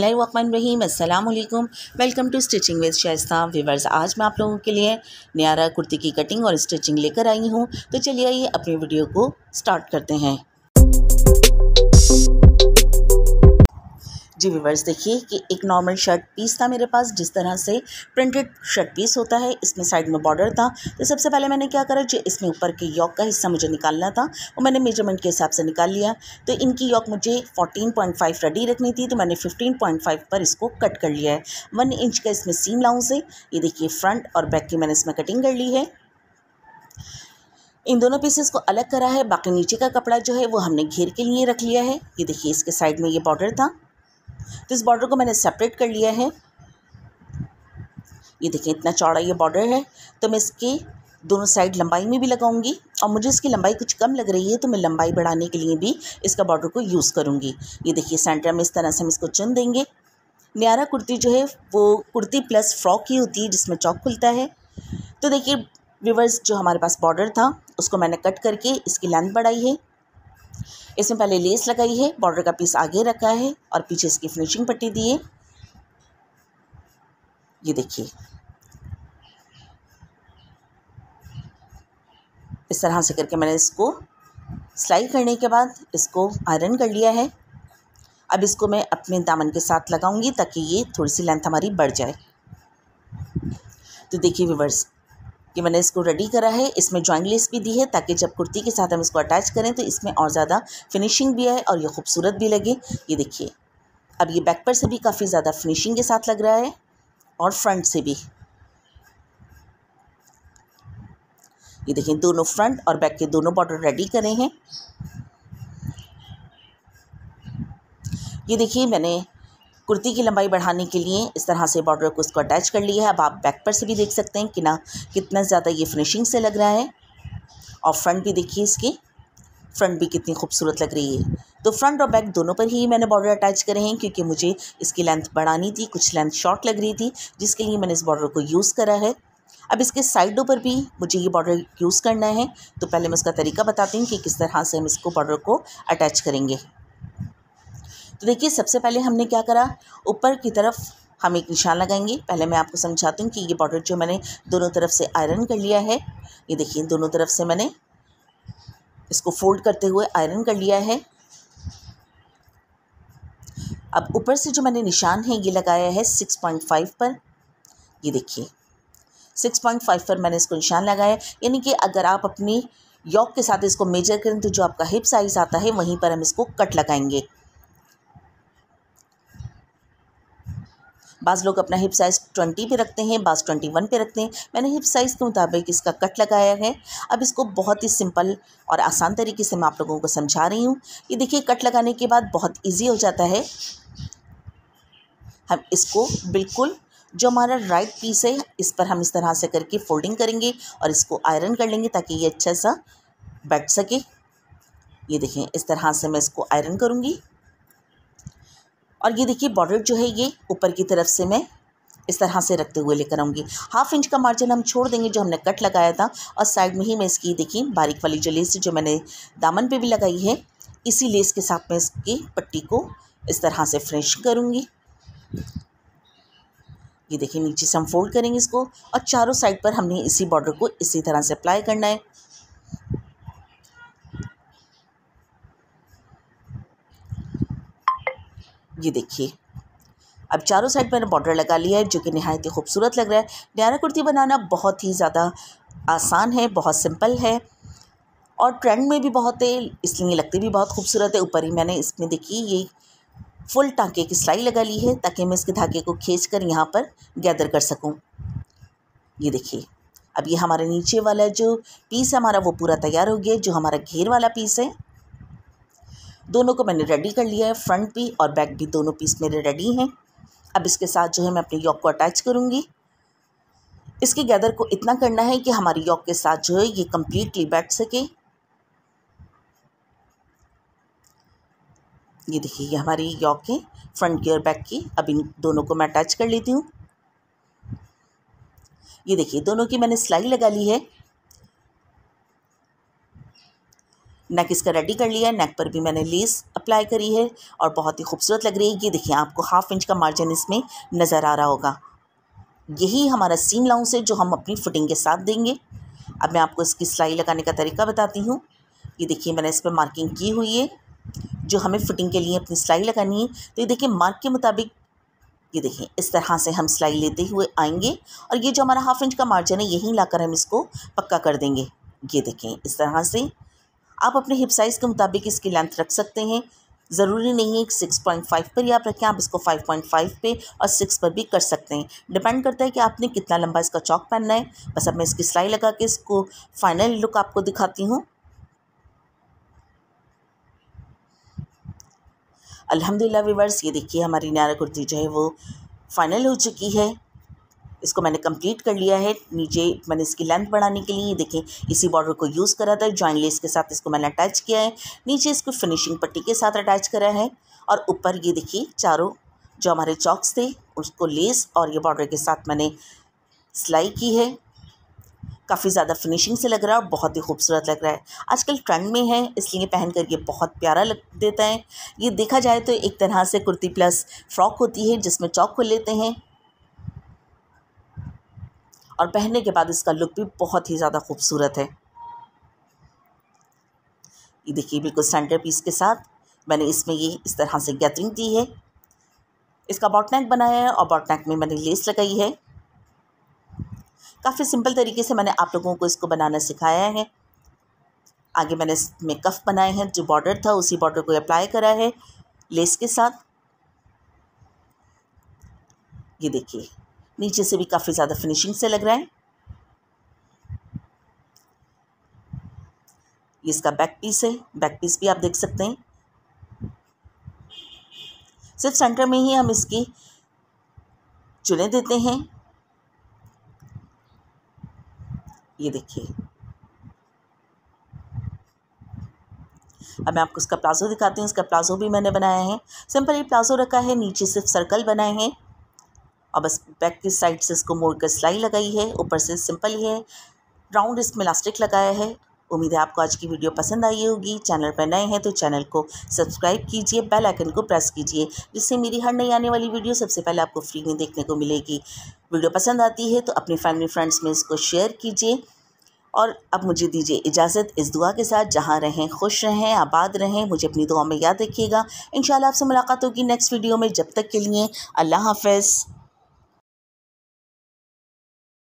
बिसमीम अल्लाम welcome. To stitching with Shaista viewers आज मैं आप लोगों के लिए न्यारा कुर्ती की कटिंग और स्टिचिंग लेकर आई हूँ। तो चलिए आइए अपनी वीडियो को स्टार्ट करते हैं। जी व्यूवर्स देखिए कि एक नॉर्मल शर्ट पीस था मेरे पास, जिस तरह से प्रिंटेड शर्ट पीस होता है, इसमें साइड में बॉर्डर था। तो सबसे पहले मैंने क्या करा, जो इसमें ऊपर के यॉक का हिस्सा मुझे निकालना था, वो मैंने मेज़रमेंट के हिसाब से निकाल लिया। तो इनकी यॉक मुझे 14.5 रेडी रखनी थी तो मैंने 15.5 पर इसको कट कर लिया है। वन इंच का इसमें सीम लाऊँ से ये देखिए फ्रंट और बैक की मैंने इसमें कटिंग कर ली है। इन दोनों पीसेस को अलग करा है, बाकी नीचे का कपड़ा जो है, वो हमने घेर के लिए रख लिया है। ये देखिए इसके साइड में ये बॉर्डर था। तो इस बॉर्डर को मैंने सेपरेट कर लिया है। ये देखिए इतना चौड़ा ये बॉर्डर है तो मैं इसके दोनों साइड लंबाई में भी लगाऊँगी और मुझे इसकी लंबाई कुछ कम लग रही है तो मैं लंबाई बढ़ाने के लिए भी इसका बॉर्डर को यूज़ करूँगी। ये देखिए सेंटर में इस तरह से हम इसको चुन देंगे। न्यारा कुर्ती जो है, वो कुर्ती प्लस फ्रॉक ही होती है, जिसमें चौक खुलता है। तो देखिए रिवर्स जो हमारे पास बॉर्डर था, उसको मैंने कट करके इसकी लेंथ बढ़ाई है। इसमें पहले लेस लगाई है बॉर्डर का पीस आगे रखा है और पीछे इसकी फिनिशिंग पट्टी दी है। ये देखिए। इस तरह से करके मैंने इसको सिलाई करने के बाद इसको आयरन कर लिया है। अब इसको मैं अपने दामन के साथ लगाऊँगी ताकि ये थोड़ी सी लेंथ हमारी बढ़ जाए। तो देखिए विवर्स कि मैंने इसको रेडी करा है, इसमें जॉइंट लेस भी दी है ताकि जब कुर्ती के साथ हम इसको अटैच करें तो इसमें और ज़्यादा फिनिशिंग भी आए और ये खूबसूरत भी लगे। ये देखिए, अब ये बैक पर से भी काफ़ी ज़्यादा फिनिशिंग के साथ लग रहा है और फ्रंट से भी। ये देखिए, दोनों फ्रंट और बैक के दोनों बॉर्डर रेडी करे हैं। ये देखिए, मैंने कुर्ती की लंबाई बढ़ाने के लिए इस तरह से बॉर्डर को इसको अटैच कर लिया है। अब आप बैक पर से भी देख सकते हैं कि ना कितना ज़्यादा ये फिनिशिंग से लग रहा है। और फ्रंट भी देखिए इसकी। फ्रंट भी कितनी खूबसूरत लग रही है। तो फ्रंट और बैक दोनों पर ही मैंने बॉर्डर अटैच करे हैं क्योंकि मुझे इसकी लेंथ बढ़ानी थी, कुछ लेंथ शॉर्ट लग रही थी, जिसके लिए मैंने इस बॉर्डर को यूज़ करा है। अब इसके साइडों पर भी मुझे ये बॉर्डर यूज़ करना है। तो पहले मैं इसका तरीका बताती हूँ कि किस तरह से हम इसको बॉर्डर को अटैच करेंगे। तो देखिए, सबसे पहले हमने क्या करा? ऊपर की तरफ़ हम एक निशान लगाएँगे। पहले मैं आपको समझाती हूँ कि ये बॉर्डर जो मैंने दोनों तरफ़ से आयरन कर लिया है, ये देखिए, दोनों तरफ़ से मैंने इसको फोल्ड करते हुए आयरन कर लिया है। अब ऊपर से जो मैंने निशान है, ये लगाया है सिक्स पॉइंट फाइव पर। ये देखिए, सिक्स पॉइंट फाइव पर मैंने इसको निशान लगाया यानी कि अगर आप अपनी यॉक के साथ इसको मेजर करें तो जो आपका हिप साइज़ आता है, वहीं पर हम इसको कट लगाएँगे। बाज़ लोग अपना हिप साइज़ ट्वेंटी पे रखते हैं, बाज़ ट्वेंटी वन पे रखते हैं। मैंने हिप साइज़ के मुताबिक इसका कट लगाया है। अब इसको बहुत ही सिंपल और आसान तरीके से मैं आप लोगों को समझा रही हूँ। ये देखिए कट लगाने के बाद बहुत ईजी हो जाता है। हम इसको बिल्कुल जो हमारा राइट पीस है, इस पर हम इस तरह से करके फोल्डिंग करेंगे और इसको आयरन कर लेंगे ताकि ये अच्छा सा बैठ सके। ये देखें इस तरह से मैं इसको आयरन करूँगी। और ये देखिए बॉर्डर जो है ये ऊपर की तरफ़ से मैं इस तरह से रखते हुए लेकर आऊँगी। हाफ़ इंच का मार्जिन हम छोड़ देंगे जो हमने कट लगाया था और साइड में ही मैं इसकी देखिए बारीक वाली जो लेस जो मैंने दामन पे भी लगाई है, इसी लेस के साथ मैं इसकी पट्टी को इस तरह से फ्रेश करूँगी। ये देखिए नीचे से हम फोल्ड करेंगे इसको और चारों साइड पर हमने इसी बॉर्डर को इसी तरह से अप्लाई करना है। ये देखिए। अब चारों साइड मैंने बॉर्डर लगा लिया है, जो कि नहायत ही खूबसूरत लग रहा है। न्यारा कुर्ती बनाना बहुत ही ज़्यादा आसान है, बहुत सिंपल है और ट्रेंड में भी बहुत है, इसलिए लगती भी बहुत खूबसूरत है। ऊपर ही मैंने इसमें देखी ये फुल टाँके की सिलाई लगा ली है, ताकि मैं इसके धागे को खींच कर यहाँ पर गैदर कर सकूँ। ये देखिए, अब ये हमारे नीचे वाला जो पीस है, हमारा वो पूरा तैयार हो गया जो हमारा घेर वाला पीस है। दोनों को मैंने रेडी कर लिया है फ्रंट भी और बैक भी दोनों पीस मेरे रेडी हैं। अब इसके साथ जो है मैं अपने यॉक को अटैच करूँगी। इसके गैदर को इतना करना है कि हमारी यॉक के साथ जो है ये कम्प्लीटली बैठ सके। ये देखिए, ये हमारी यॉक है फ्रंट की और बैक की, अब इन दोनों को मैं अटैच कर लेती हूँ। ये देखिए, दोनों की मैंने सिलाई लगा ली है। नेक इसका रेडी कर लिया है नेक पर भी मैंने लेस अप्लाई करी है और बहुत ही खूबसूरत लग रही है। ये देखिए, आपको हाफ़ इंच का मार्जिन इसमें नज़र आ रहा होगा। यही हमारा सीम लाउंस है जो हम अपनी फिटिंग के साथ देंगे। अब मैं आपको इसकी सिलाई लगाने का तरीका बताती हूँ। ये देखिए, मैंने इस पर मार्किंग की हुई है, जो हमें फिटिंग के लिए अपनी सिलाई लगानी है। तो ये देखिए मार्क के मुताबिक ये देखिए, इस तरह से हम सिलाई लेते हुए आएँगे और ये जो हमारा हाफ़ इंच का मार्जिन है, यहीं लाकर हम इसको पक्का कर देंगे। ये देखें, इस तरह से आप अपने हिप साइज़ के मुताबिक इसकी लेंथ रख सकते हैं। ज़रूरी नहीं है कि सिक्स पॉइंट फाइव पर ही आप रखें, आप इसको फाइव पॉइंट फाइव पे और सिक्स पर भी कर सकते हैं। डिपेंड करता है कि आपने कितना लंबा इसका चौक पहनना है। बस अब मैं इसकी सिलाई लगा के इसको फाइनल लुक आपको दिखाती हूँ। अल्हम्दुलिल्लाह वीवर्स ये देखिए हमारी नारा कुर्ती जो है वो फाइनल हो चुकी है। इसको मैंने कंप्लीट कर लिया है। नीचे मैंने इसकी लेंथ बढ़ाने के लिए देखें, इसी बॉर्डर को यूज़ करा था जॉइन लेस के साथ इसको मैंने अटैच किया है। नीचे इसको फिनिशिंग पट्टी के साथ अटैच करा है और ऊपर ये देखिए, चारों जो हमारे चौक्स थे, उसको लेस और ये बॉर्डर के साथ मैंने सिलाई की है। काफ़ी ज़्यादा फिनिशिंग से लग रहा है और बहुत ही खूबसूरत लग रहा है। आजकल ट्रेंड में है, इसलिए पहन कर ये बहुत प्यारा लग देता है। ये देखा जाए तो एक तरह से कुर्ती प्लस फ्रॉक होती है, जिसमें चौक खोल लेते हैं। और पहनने के बाद इसका लुक भी बहुत ही ज़्यादा खूबसूरत है। ये देखिए, बिल्कुल सेंटर पीस के साथ मैंने इसमें ये इस तरह से गैदरिंग दी है। इसका बॉटनैक बनाया है और बॉटनैक में मैंने लेस लगाई है। काफ़ी सिंपल तरीके से मैंने आप लोगों को इसको बनाना सिखाया है। आगे मैंने इसमें कफ बनाए हैं, जो बॉर्डर था उसी बॉर्डर को अप्लाई करा है लेस के साथ। ये देखिए नीचे से भी काफ़ी ज़्यादा फिनिशिंग से लग रहा है। ये इसका बैक पीस है। बैक पीस भी आप देख सकते हैं। सिर्फ़ सेंटर में ही हम इसकी चुने देते हैं। ये देखिए। अब मैं आपको इसका प्लाज़ो दिखाती हूँ। इसका प्लाज़ो भी मैंने बनाया है। सिंपल ये प्लाज़ो रखा है। नीचे सिर्फ़ सर्कल बनाए हैं। और बस बैक की साइड से इसको मोड़ कर सिलाई लगाई है, ऊपर से सिंपल ही। है राउंड इसमें इलास्टिक लगाया है। उम्मीद है आपको आज की वीडियो पसंद आई होगी। चैनल पर नए हैं तो चैनल को सब्सक्राइब कीजिए बेल आइकन को प्रेस कीजिए, जिससे मेरी हर नई आने वाली वीडियो सबसे पहले आपको फ्री में देखने को मिलेगी। वीडियो पसंद आती है तो अपने फैमिली फ्रेंड्स में इसको शेयर कीजिए। और अब मुझे दीजिए इजाज़त इस दुआ के साथ। जहाँ रहें, खुश रहें, आबाद रहें, मुझे अपनी दुआ में याद रखिएगा। इन आपसे मुलाकात होगी नेक्स्ट वीडियो में। जब तक के लिए अल्लाह हाफ़